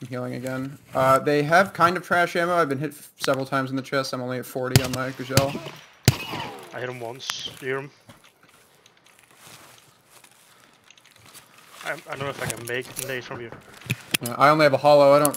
I'm healing again. Uh, they have kind of trash ammo. I've been hit several times in the chest. I'm only at 40 on my Gzhel. I hit him once. Hear him? I, I don't know if I can make nade from you. Uh, I only have a hollow. I don't